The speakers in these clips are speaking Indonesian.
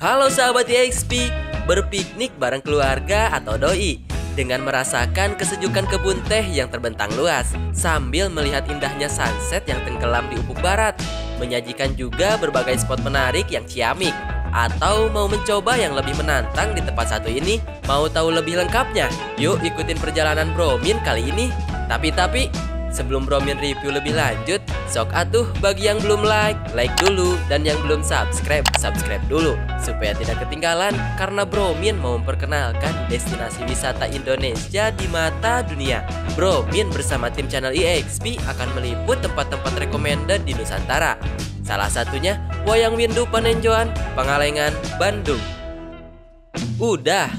Halo sahabat EXP, berpiknik bareng keluarga atau doi dengan merasakan kesejukan kebun teh yang terbentang luas sambil melihat indahnya sunset yang tenggelam di ufuk barat, menyajikan juga berbagai spot menarik yang ciamik. Atau mau mencoba yang lebih menantang di tempat satu ini? Mau tahu lebih lengkapnya? Yuk ikutin perjalanan Bromin kali ini. Tapi-tapi Sebelum Bromin review lebih lanjut, sok atuh bagi yang belum like, like dulu dan yang belum subscribe, subscribe dulu supaya tidak ketinggalan karena Bromin mau memperkenalkan destinasi wisata Indonesia di mata dunia. Bromin bersama tim channel EXP akan meliput tempat-tempat recommended di Nusantara. Salah satunya Wayang Windu Panenjoan, Pangalengan, Bandung. Udah,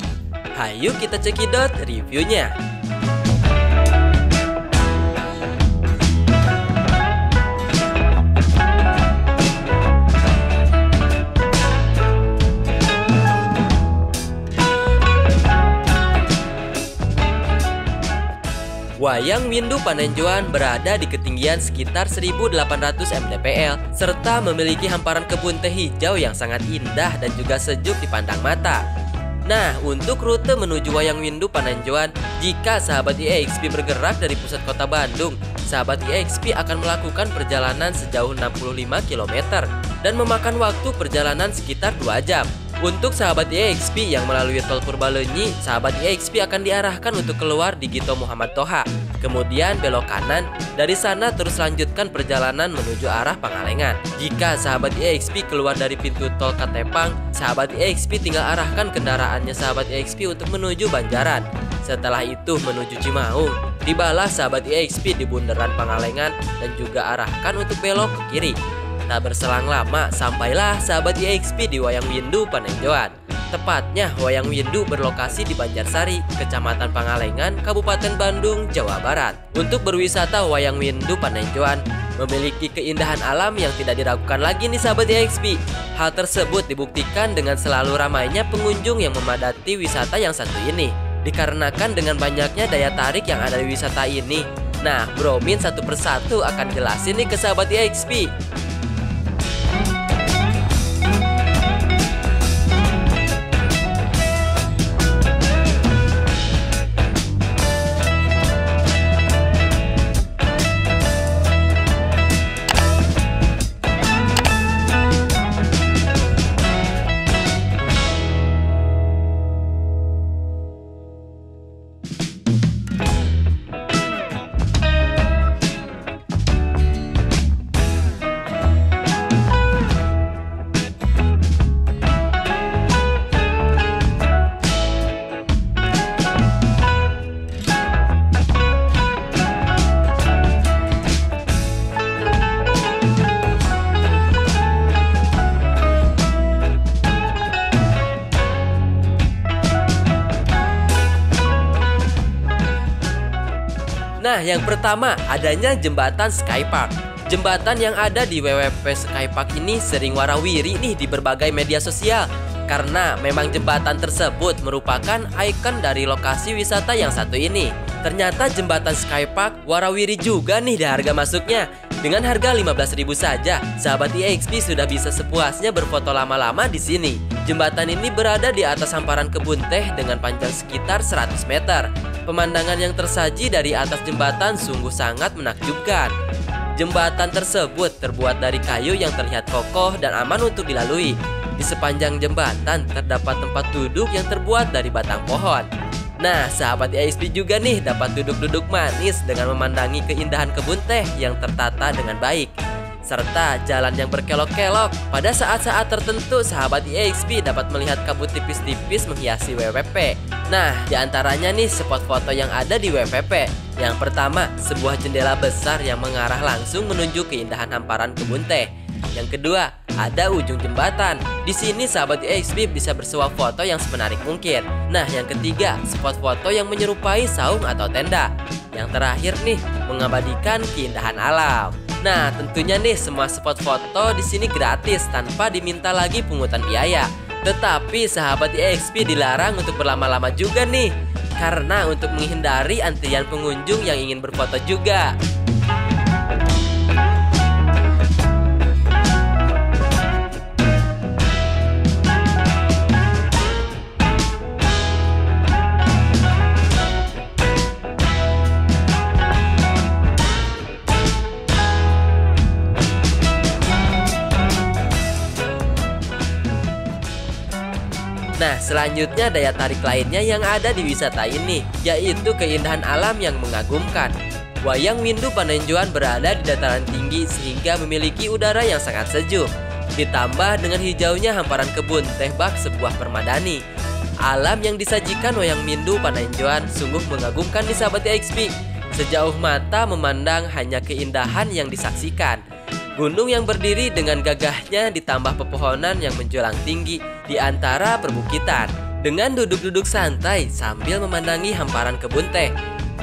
hayu kita cekidot reviewnya. Wayang Windu Panenjuan berada di ketinggian sekitar 1800 mdpl serta memiliki hamparan kebun teh hijau yang sangat indah dan juga sejuk dipandang mata. Nah, untuk rute menuju Wayang Windu Panenjuan, jika sahabat EXP bergerak dari pusat kota Bandung, sahabat EXP akan melakukan perjalanan sejauh 65 km dan memakan waktu perjalanan sekitar 2 jam. Untuk sahabat EXP yang melalui tol Purbalenyi, sahabat EXP akan diarahkan untuk keluar di Gito Muhammad Toha. Kemudian belok kanan, dari sana terus lanjutkan perjalanan menuju arah Pangalengan. Jika sahabat EXP keluar dari pintu tol Katepang, sahabat EXP tinggal arahkan kendaraannya sahabat EXP untuk menuju Banjaran. Setelah itu menuju Cimaung, tibalah sahabat EXP di bundaran Pangalengan dan juga arahkan untuk belok ke kiri. Tak berselang lama, sampailah sahabat EXP di Wayang Windu Panenjoan. Tepatnya, Wayang Windu berlokasi di Banjarsari, Kecamatan Pangalengan, Kabupaten Bandung, Jawa Barat. Untuk berwisata Wayang Windu Panenjoan memiliki keindahan alam yang tidak diragukan lagi nih sahabat EXP. Hal tersebut dibuktikan dengan selalu ramainya pengunjung yang memadati wisata yang satu ini. Dikarenakan dengan banyaknya daya tarik yang ada di wisata ini. Nah, Bromin satu persatu akan jelasin nih ke sahabat EXP. Nah, yang pertama adanya jembatan Skypark. Jembatan yang ada di WWP Skypark ini sering warawiri nih di berbagai media sosial karena memang jembatan tersebut merupakan ikon dari lokasi wisata yang satu ini. Ternyata jembatan Skypark warawiri juga nih di harga masuknya. Dengan harga 15.000 saja, sahabat EXP sudah bisa sepuasnya berfoto lama-lama di sini. Jembatan ini berada di atas hamparan kebun teh dengan panjang sekitar 100 meter. Pemandangan yang tersaji dari atas jembatan sungguh sangat menakjubkan. Jembatan tersebut terbuat dari kayu yang terlihat kokoh dan aman untuk dilalui. Di sepanjang jembatan terdapat tempat duduk yang terbuat dari batang pohon. Nah, sahabat EXP juga nih dapat duduk-duduk manis dengan memandangi keindahan kebun teh yang tertata dengan baik. Serta jalan yang berkelok-kelok. Pada saat-saat tertentu, sahabat EXP dapat melihat kabut tipis-tipis menghiasi WWP. Nah, di antaranya nih spot foto yang ada di WPP. Yang pertama, sebuah jendela besar yang mengarah langsung menuju keindahan hamparan kebun teh. Yang kedua, ada ujung jembatan. Di sini sahabat EXP bisa bersuah foto yang semenarik mungkin. Nah, yang ketiga, spot foto yang menyerupai saung atau tenda. Yang terakhir nih, mengabadikan keindahan alam. Nah, tentunya nih semua spot foto di sini gratis tanpa diminta lagi pungutan biaya. Tetapi sahabat EXP dilarang untuk berlama-lama juga nih karena untuk menghindari antrian pengunjung yang ingin berfoto juga. Selanjutnya daya tarik lainnya yang ada di wisata ini, yaitu keindahan alam yang mengagumkan. Wayang Windu Panenjoan berada di dataran tinggi sehingga memiliki udara yang sangat sejuk. Ditambah dengan hijaunya hamparan kebun teh bak sebuah permadani. Alam yang disajikan Wayang Windu Panenjoan sungguh mengagumkan di sahabat XP. Sejauh mata memandang hanya keindahan yang disaksikan. Gunung yang berdiri dengan gagahnya ditambah pepohonan yang menjulang tinggi di antara perbukitan. Dengan duduk-duduk santai sambil memandangi hamparan kebun teh,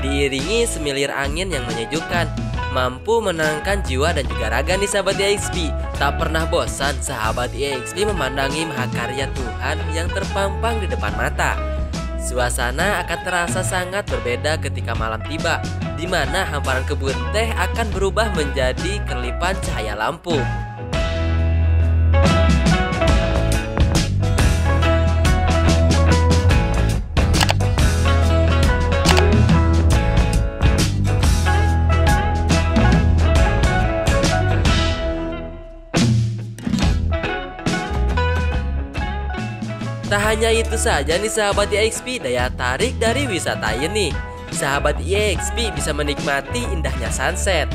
diiringi semilir angin yang menyejukkan, mampu menenangkan jiwa dan juga raga nih sahabat EXP. Tak pernah bosan sahabat EXP memandangi mahakarya Tuhan yang terpampang di depan mata. Suasana akan terasa sangat berbeda ketika malam tiba di mana hamparan kebun teh akan berubah menjadi kerlipan cahaya lampu. Tak hanya itu saja nih sahabat EXP daya tarik dari wisata ini sahabat EXP bisa menikmati indahnya sunset.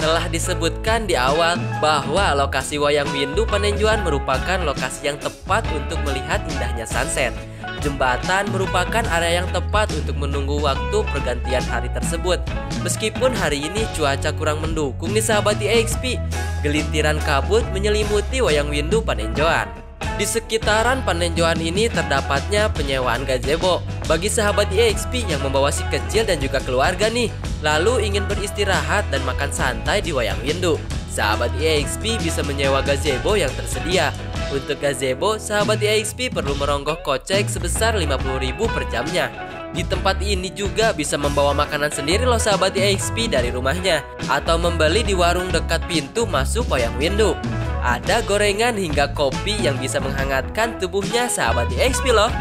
Telah disebutkan di awal bahwa lokasi Wayang Windu Penenjuan merupakan lokasi yang tepat untuk melihat indahnya sunset. Jembatan merupakan area yang tepat untuk menunggu waktu pergantian hari tersebut. Meskipun hari ini cuaca kurang mendukung nih sahabat EXP, gelintiran kabut menyelimuti Wayang Windu Panenjoan. Di sekitaran Panenjoan ini terdapatnya penyewaan gazebo bagi sahabat EXP yang membawa si kecil dan juga keluarga nih lalu ingin beristirahat dan makan santai di Wayang Windu. Sahabat EXP bisa menyewa gazebo yang tersedia. Untuk gazebo, sahabat EXP perlu merongoh kocek sebesar 50.000 per jamnya. Di tempat ini juga bisa membawa makanan sendiri loh sahabat EXP dari rumahnya atau membeli di warung dekat pintu masuk Wayang Windu. Ada gorengan hingga kopi yang bisa menghangatkan tubuhnya sahabat di XP loh.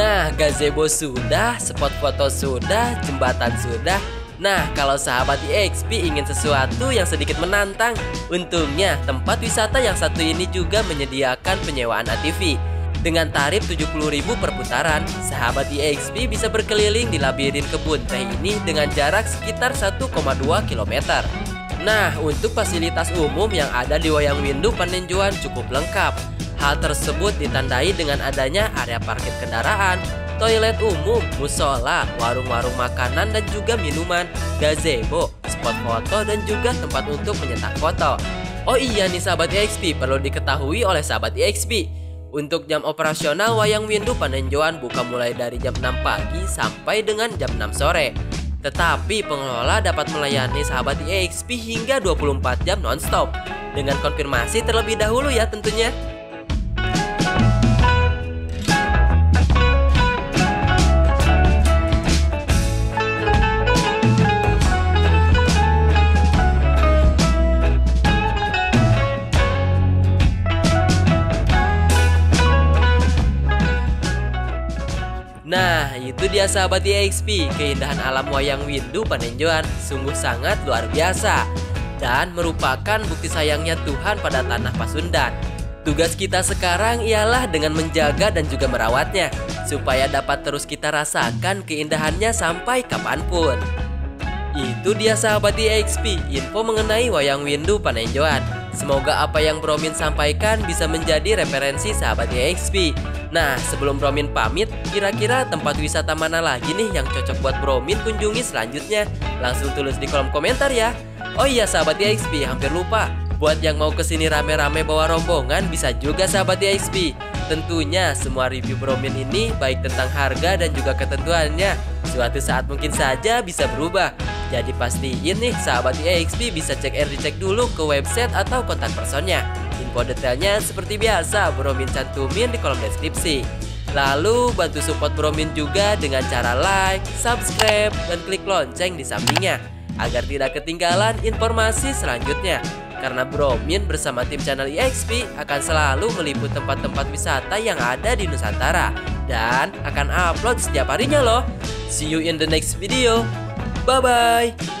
Nah, gazebo sudah, spot foto sudah, jembatan sudah, Nah, kalau sahabat EXP ingin sesuatu yang sedikit menantang, untungnya tempat wisata yang satu ini juga menyediakan penyewaan ATV. Dengan tarif 70.000 per putaran, sahabat EXP bisa berkeliling di labirin kebun teh ini dengan jarak sekitar 1,2 km. Nah, untuk fasilitas umum yang ada di Wayang Windu Panenjuan cukup lengkap. Hal tersebut ditandai dengan adanya area parkir kendaraan, toilet umum, musola, warung-warung makanan dan juga minuman, gazebo, spot foto dan juga tempat untuk menyetak foto. Oh iya nih sahabat EXP, perlu diketahui oleh sahabat EXP. Untuk jam operasional Wayang Windu Panenjoan buka mulai dari jam 6 pagi sampai dengan jam 6 sore. Tetapi pengelola dapat melayani sahabat EXP hingga 24 jam nonstop. Dengan konfirmasi terlebih dahulu ya tentunya. Dia sahabat EXP, keindahan alam wayang windu Panenjoan sungguh sangat luar biasa dan merupakan bukti sayangnya Tuhan pada tanah Pasundan. Tugas kita sekarang ialah dengan menjaga dan juga merawatnya supaya dapat terus kita rasakan keindahannya sampai kapan pun. Itu dia sahabat EXP, info mengenai wayang windu Panenjoan. Semoga apa yang Bromin sampaikan bisa menjadi referensi sahabat EXP. Nah, sebelum Bromin pamit, kira-kira tempat wisata mana lagi nih yang cocok buat Bromin kunjungi selanjutnya? Langsung tulis di kolom komentar ya. Oh iya sahabat EXP, hampir lupa. Buat yang mau ke sini rame-rame bawa rombongan bisa juga sahabat EXP. Tentunya semua review Bromin ini baik tentang harga dan juga ketentuannya. Suatu saat mungkin saja bisa berubah. Jadi pastiin nih sahabat EXP bisa cek RD cek dulu ke website atau kontak personnya. Info detailnya seperti biasa Bromin cantumin di kolom deskripsi. Lalu bantu support Bromin juga dengan cara like, subscribe, dan klik lonceng di sampingnya agar tidak ketinggalan informasi selanjutnya. Karena Bromin bersama tim channel EXP akan selalu meliput tempat-tempat wisata yang ada di Nusantara dan akan upload setiap harinya loh. See you in the next video. Bye-bye.